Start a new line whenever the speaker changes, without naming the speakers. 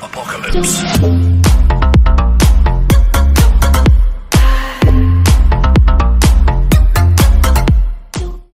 Apocalypse.